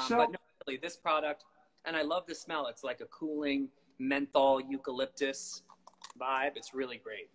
Um, So- but no, really, this product, and I love the smell. It's like a cooling menthol eucalyptus vibe. It's really great.